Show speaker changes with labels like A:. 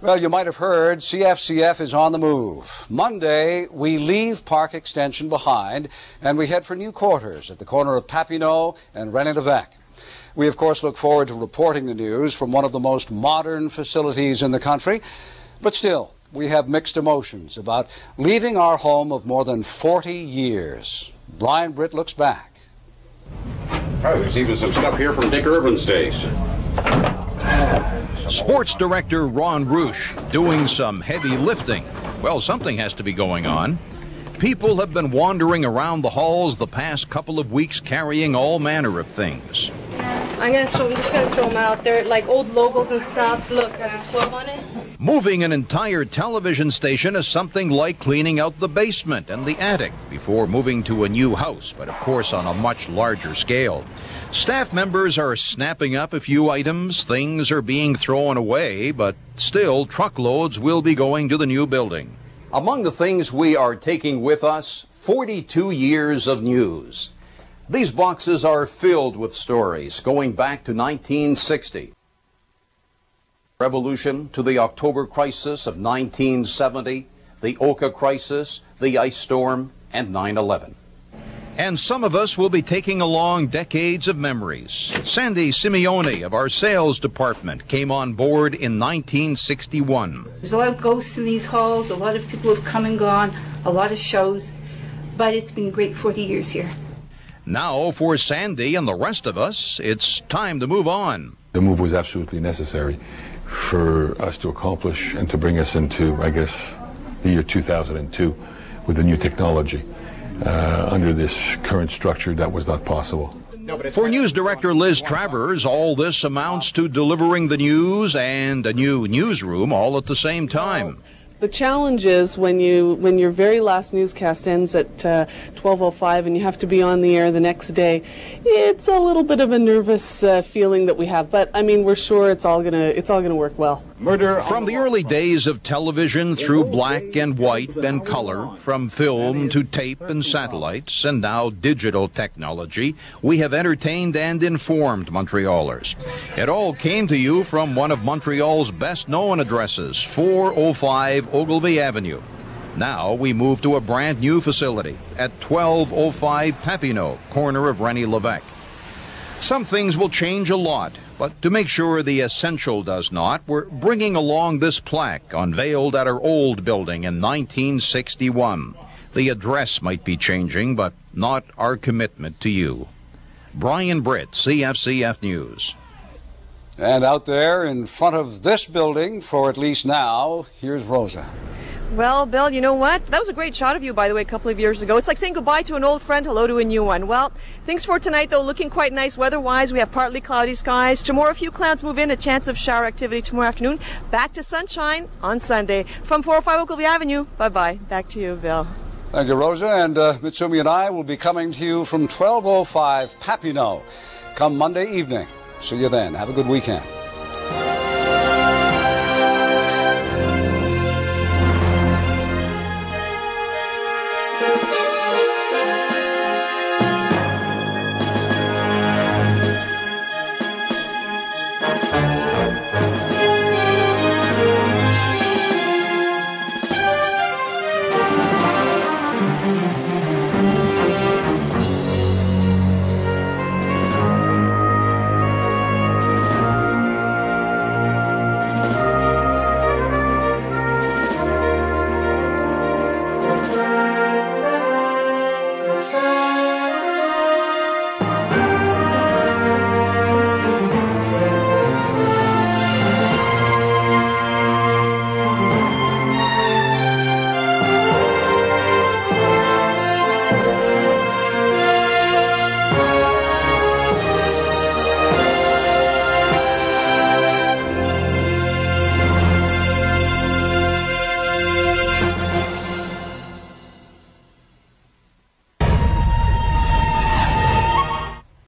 A: Well, you might have heard CFCF is on the move. Monday, we leave Park Extension behind and we head for new quarters at the corner of Papineau and René Levesque. We, of course, look forward to reporting the news from one of the most modern facilities in the country. But still, we have mixed emotions about leaving our home of more than 40 years. Brian Britt looks back.
B: Oh, there's even some stuff here from Dick Irvin's days.
C: Sports director Ron Reusch doing some heavy lifting. Well, something has to be going on. People have been wandering around the halls the past couple of weeks carrying all manner of things.
D: I'm gonna show. I'm just gonna throw them out. They're like old logos and stuff. Look, has a 12 on it.
C: Moving an entire television station is something like cleaning out the basement and the attic before moving to a new house, but of course on a much larger scale. Staff members are snapping up a few items, things are being thrown away, but still truckloads will be going to the new building.
E: Among the things we are taking with us, 42 years of news. These boxes are filled with stories going back to 1960. Revolution to the October crisis of 1970, the Oka crisis, the ice storm, and 9 11.
C: And some of us will be taking along decades of memories. Sandy Simeone of our sales department came on board in 1961.
F: There's a lot of ghosts in these halls, a lot of people have come and gone, a lot of shows, but it's been great 40 years here.
C: Now, for Sandy and the rest of us, it's time to move on.
G: The move was absolutely necessary for us to accomplish and to bring us into, I guess, the year 2002 with the new technology. Uh, under this current structure, that was not possible.
C: For news director Liz Travers, all this amounts to delivering the news and a new newsroom all at the same time.
H: The challenge is when you when your very last newscast ends at uh, 12:05 and you have to be on the air the next day. It's a little bit of a nervous uh, feeling that we have, but I mean we're sure it's all gonna it's all gonna work well.
C: Murder from the early days of television through black and white and color, from film to tape and satellites, and now digital technology, we have entertained and informed Montrealers. It all came to you from one of Montreal's best known addresses, 405 Ogilvy Avenue. Now we move to a brand new facility at 1205 Papineau, corner of René Levesque. Some things will change a lot, but to make sure the essential does not, we're bringing along this plaque unveiled at our old building in 1961. The address might be changing, but not our commitment to you. Brian Britt, CFCF News.
A: And out there in front of this building, for at least now, here's Rosa.
I: Well, Bill, you know what? That was a great shot of you, by the way, a couple of years ago. It's like saying goodbye to an old friend, hello to a new one. Well, things for tonight, though, looking quite nice weather-wise. We have partly cloudy skies. Tomorrow, a few clouds move in, a chance of shower activity tomorrow afternoon. Back to sunshine on Sunday. From 405 Ogilvy Avenue, bye-bye. Back to you, Bill.
A: Thank you, Rosa. And uh, Mutsumi and I will be coming to you from 1205 Papineau come Monday evening. See you then. Have a good weekend.